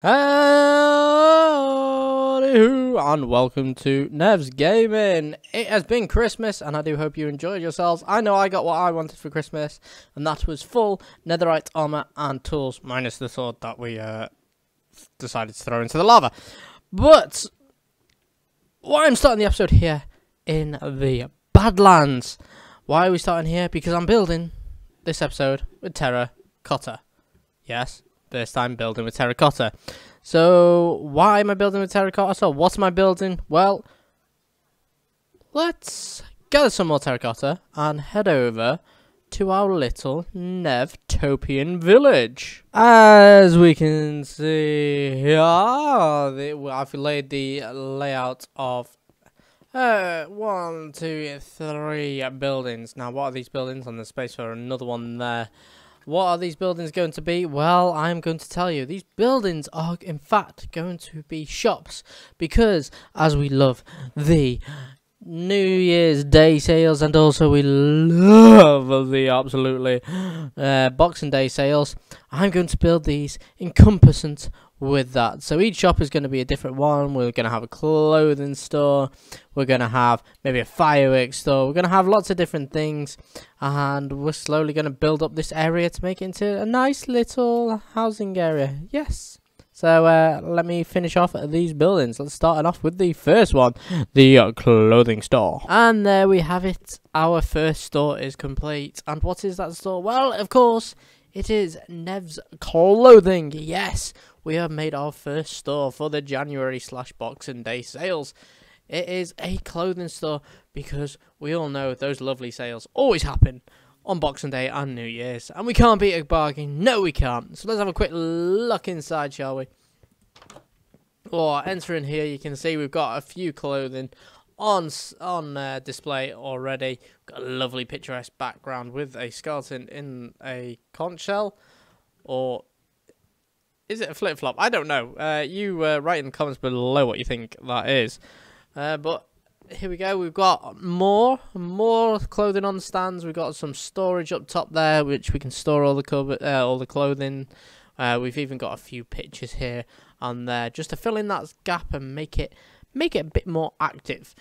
And welcome to Nevz Gaming. It has been Christmas and I do hope you enjoyed yourselves. I know I got what I wanted for Christmas and that was full netherite armor and tools minus the sword that we uh, decided to throw into the lava. But why I'm starting the episode here in the Badlands. Why are we starting here? Because I'm building this episode with Terra terracotta. Yes, this time building with terracotta. So, why am I building with terracotta? So, what am I building? Well, let's gather some more terracotta and head over to our little Nevtopian village. As we can see here, I've laid the layout of uh, one, two, three buildings. Now, what are these buildings? And the space for another one there. What are these buildings going to be? Well, I'm going to tell you. These buildings are, in fact, going to be shops. Because, as we love the New Year's Day sales, and also we love the absolutely uh, Boxing Day sales, I'm going to build these encompassant with that. So each shop is going to be a different one. We're going to have a clothing store. We're going to have maybe a fireworks store. We're going to have lots of different things. And we're slowly going to build up this area to make it into a nice little housing area. Yes. So uh, let me finish off these buildings. Let's start off with the first one, the uh, clothing store. And there we have it. Our first store is complete. And what is that store? Well, of course, it is Nev's Clothing. Yes, we have made our first store for the January slash Boxing Day sales. It is a clothing store because we all know those lovely sales always happen on Boxing Day and New Year's. And we can't beat a bargain. No, we can't. So let's have a quick look inside, shall we? Or oh, entering here, you can see we've got a few clothing on on uh, display already. Got a lovely picturesque background with a skeleton in a conch shell, or is it a flip flop? I don't know. Uh, you uh, write in the comments below what you think that is. Uh, but here we go. We've got more more clothing on stands. We've got some storage up top there, which we can store all the cover, uh, all the clothing. Uh, we've even got a few pictures here and there, just to fill in that gap and make it make it a bit more active.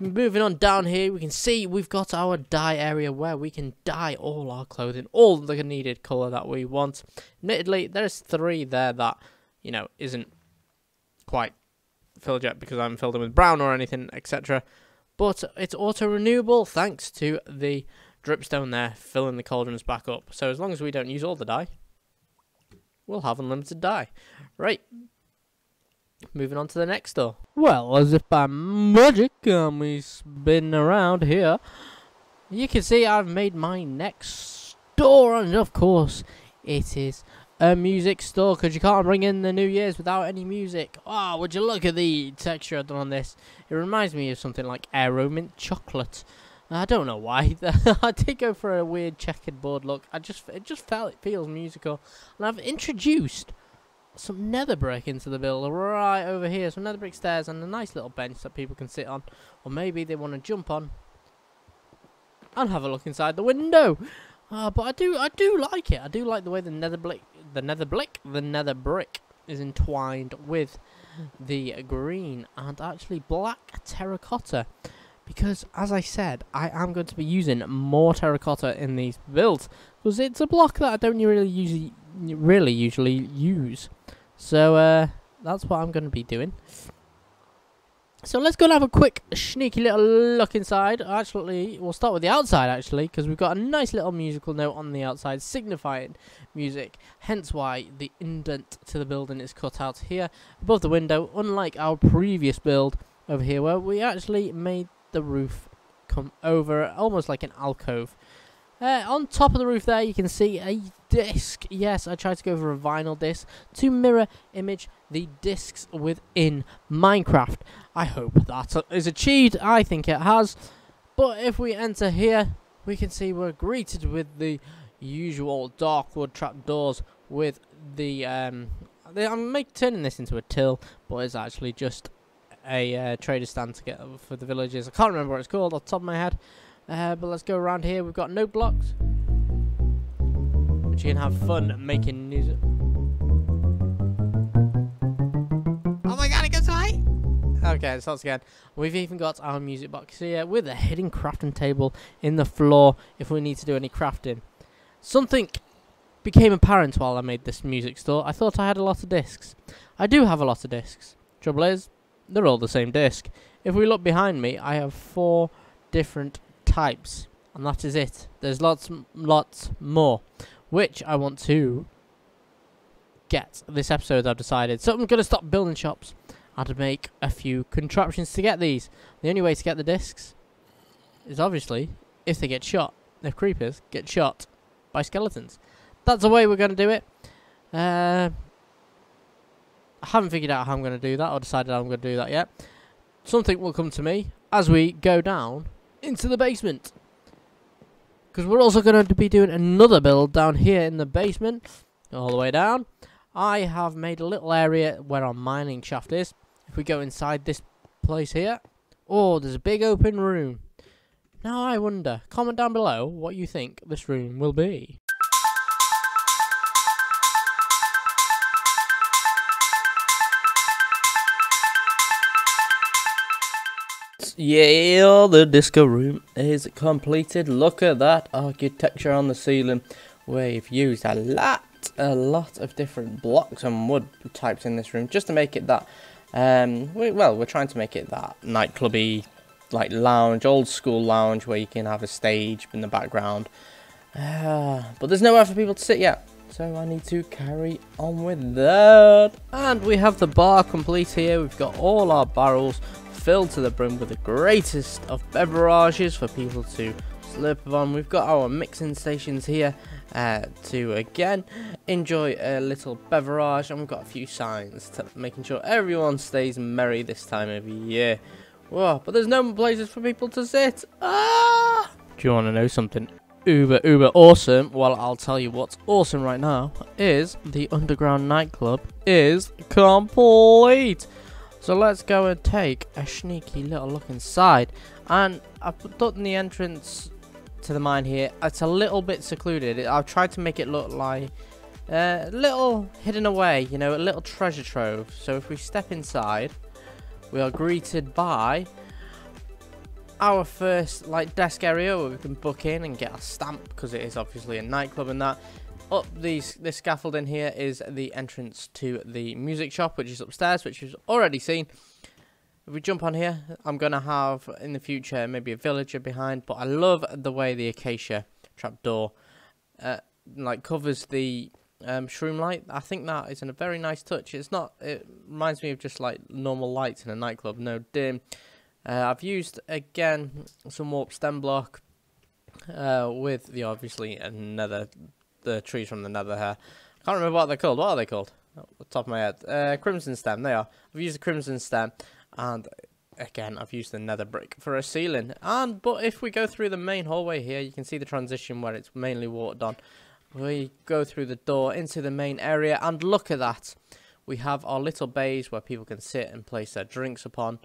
Moving on down here, we can see we've got our dye area where we can dye all our clothing, all the needed colour that we want. Admittedly, there's three there that, you know, isn't quite filled yet because I haven't filled them with brown or anything, etc. But it's auto-renewable thanks to the dripstone there, filling the cauldrons back up. So as long as we don't use all the dye, we'll have unlimited dye. Right, Moving on to the next door. Well, as if by magic, um, we spin around here. You can see I've made my next door, and of course, it is a music store because you can't bring in the New Year's without any music. Oh, would you look at the texture I've done on this? It reminds me of something like Aero Mint Chocolate. I don't know why. I did go for a weird checkered board look. I just it just felt it feels musical, and I've introduced some nether brick into the build right over here. Some nether brick stairs and a nice little bench that people can sit on. Or maybe they want to jump on and have a look inside the window. Uh, but I do I do like it. I do like the way the nether brick the nether brick the nether brick is entwined with the green and actually black terracotta. Because, as I said, I am going to be using more terracotta in these builds. Because it's a block that I don't really usually, really usually use. So uh, that's what I'm going to be doing. So let's go and have a quick sneaky little look inside. Actually, we'll start with the outside actually, because we've got a nice little musical note on the outside signifying music. Hence why the indent to the building is cut out here above the window, unlike our previous build over here where we actually made the roof come over almost like an alcove. Uh, on top of the roof there, you can see a disc. Yes, I tried to go for a vinyl disc to mirror image the discs within Minecraft. I hope that is achieved. I think it has. But if we enter here, we can see we're greeted with the usual dark wood trapdoors with the um I'm make, turning this into a till, but it's actually just a uh, trader stand to get for the villagers. I can't remember what it's called off the top of my head. Uh, but let's go around here. We've got no blocks. But you can have fun making music. Oh my god, it goes so high! Okay, it starts again. We've even got our music box here with a hidden crafting table in the floor if we need to do any crafting. Something became apparent while I made this music store. I thought I had a lot of discs. I do have a lot of discs. Trouble is, they're all the same disc. If we look behind me, I have four different types, and that is it. There's lots, lots more, which I want to get this episode. I've decided, so I'm gonna stop building shops. To make a few contraptions to get these. The only way to get the discs is obviously if they get shot. If creepers get shot by skeletons. That's the way we're going to do it. Uh, I haven't figured out how I'm going to do that or decided how I'm going to do that yet. Something will come to me as we go down into the basement. Because we're also going to be doing another build down here in the basement. All the way down. I have made a little area where our mining shaft is. If we go inside this place here. Oh, there's a big open room. Now I wonder, comment down below what you think this room will be. Yeah, the disco room is completed. Look at that architecture on the ceiling. We've used a lot, a lot of different blocks and wood types in this room just to make it that, um, we, well, we're trying to make it that nightclubby, like lounge, old school lounge where you can have a stage in the background. Uh, but there's nowhere for people to sit yet. So I need to carry on with that. And we have the bar complete here. We've got all our barrels filled to the brim with the greatest of beverages for people to slurp on. We've got our mixing stations here uh, to again enjoy a little beverage and we've got a few signs to making sure everyone stays merry this time of year. Whoa, but there's no more places for people to sit. Ah! Do you want to know something uber uber awesome? Well, I'll tell you what's awesome right now is the underground nightclub is complete. So let's go and take a sneaky little look inside. And I've done the entrance to the mine here. It's a little bit secluded. I've tried to make it look like a uh, little hidden away, you know, a little treasure trove. So if we step inside, we are greeted by our first like desk area where we can book in and get our stamp because it is obviously a nightclub and that up this scaffolding here is the entrance to the music shop which is upstairs which you've already seen. If we jump on here i'm gonna have in the future maybe a villager behind but i love the way the acacia trapdoor uh, like covers the um, shroom light. I think that is in a very nice touch. It's not it reminds me of just like normal lights in a nightclub. No dim. Uh, i've used again some warp stem block uh, with the obviously another the trees from the nether here. I can't remember what they're called. What are they called? The top of my head. Uh, crimson stem, they are. I've used the crimson stem, and again, I've used the nether brick for a ceiling. And But if we go through the main hallway here, you can see the transition where it's mainly watered on. We go through the door into the main area, and look at that. We have our little bays where people can sit and place their drinks upon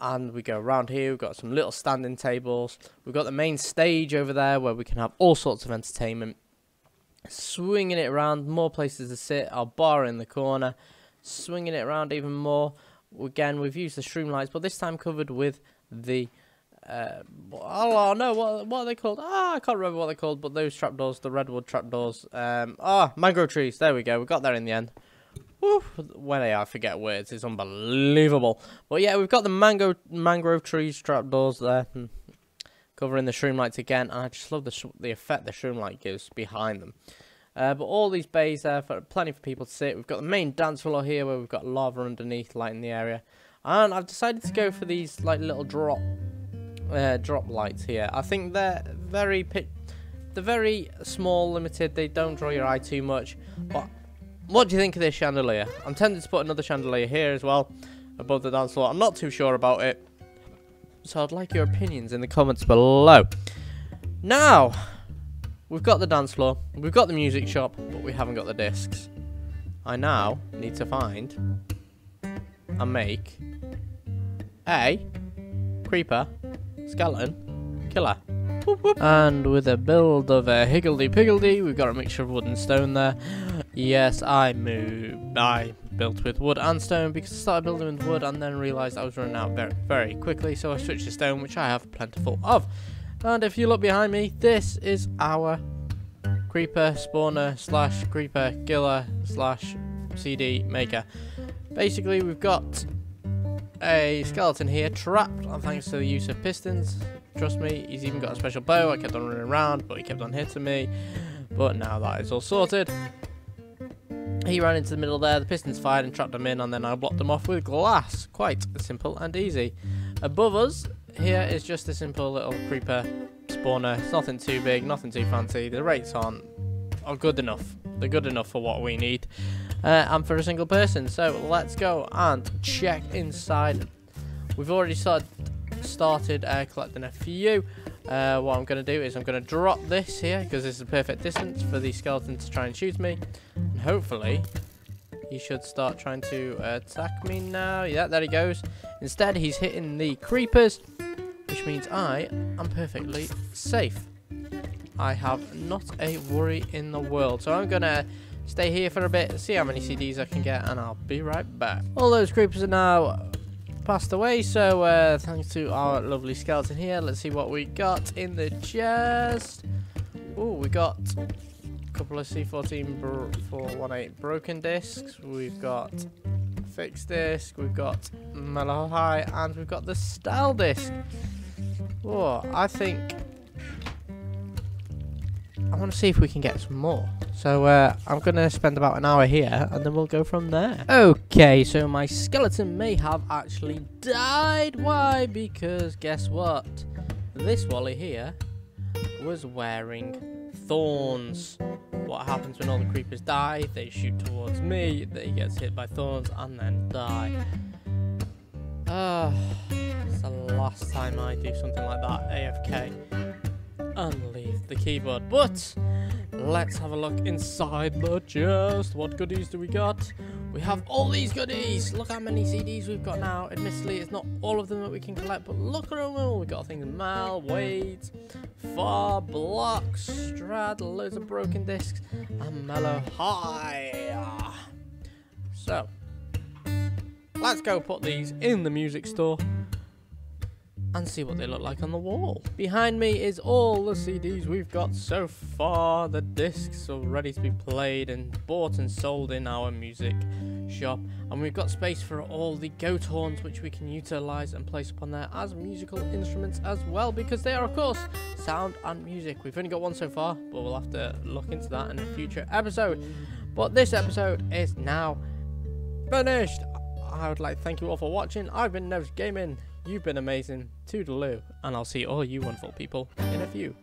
and we go around here we've got some little standing tables we've got the main stage over there where we can have all sorts of entertainment swinging it around, more places to sit, our bar in the corner, swinging it around even more. Again, we've used the shroom lights, but this time covered with the uh, oh no, what what are they called? Ah, I can't remember what they're called, but those trapdoors, the redwood trapdoors. Um, ah, mangrove trees. There we go. We got there in the end. Woo, are, I forget words. It's unbelievable. But yeah, we've got the mango mangrove trees trapdoors there. Covering the shroom lights again, and I just love the the effect the shroom light gives behind them. Uh, but all these bays there for plenty for people to sit. We've got the main dance floor here where we've got lava underneath lighting the area, and I've decided to go for these like little drop uh, drop lights here. I think they're very they're very small, limited. They don't draw your eye too much. But what do you think of this chandelier? I'm tempted to put another chandelier here as well above the dance floor. I'm not too sure about it. So I'd like your opinions in the comments below. Now, we've got the dance floor, we've got the music shop, but we haven't got the discs. I now need to find and make a creeper, skeleton, killer. And with a build of a higgledy piggledy, we've got a mixture of wood and stone there. Yes, I move. I built with wood and stone because I started building with wood and then realised I was running out very, very quickly. So I switched to stone, which I have plentiful of. And if you look behind me, this is our creeper spawner slash creeper killer slash CD maker. Basically, we've got a skeleton here trapped thanks to the use of pistons. Trust me, he's even got a special bow. I kept on running around, but he kept on hitting me. But now that is all sorted, he ran into the middle there, the pistons fired and trapped him in, and then I blocked them off with glass. Quite simple and easy. Above us, here is just a simple little creeper spawner. It's nothing too big, nothing too fancy. The rates aren't are good enough. They're good enough for what we need. Uh, and for a single person. So let's go and check inside. We've already started, started uh, collecting a few. Uh, what I'm going to do is I'm going to drop this here because this is a perfect distance for the skeleton to try and shoot me. And hopefully he should start trying to attack me now. Yeah, there he goes. Instead, he's hitting the creepers, which means I am perfectly safe. I have not a worry in the world. So I'm going to stay here for a bit, see how many CDs I can get, and I'll be right back. All those creepers are now passed away, so uh, thanks to our lovely skeleton here. Let's see what we got in the chest. Oh, we got a couple of C14-418 broken discs. We've got fixed disc. We've got high, and we've got the style disc. Oh, I think I want to see if we can get some more. So uh, I'm going to spend about an hour here and then we'll go from there. Okay, so my skeleton may have actually died. Why? Because guess what? This Wally here was wearing thorns. What happens when all the creepers die? They shoot towards me, they gets hit by thorns and then die. Ah, uh, it's the last time I do something like that, AFK, and leave the keyboard. But Let's have a look inside the chest. What goodies do we got? We have all these goodies. Look how many CDs we've got now. Admittedly, it's not all of them that we can collect, but look at all. We've got things Mall, Wade, Far, Blocks, Strad, loads of broken discs, and Mellow High. So, let's go put these in the music store and see what they look like on the wall. Behind me is all the CDs we've got so far, the discs are ready to be played and bought and sold in our music shop. And we've got space for all the goat horns which we can utilize and place upon there as musical instruments as well because they are of course sound and music. We've only got one so far, but we'll have to look into that in a future episode. But this episode is now finished. I would like to thank you all for watching. I've been Nevz Gaming. You've been amazing. Toodaloo. And I'll see all you wonderful people in a few.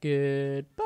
Goodbye.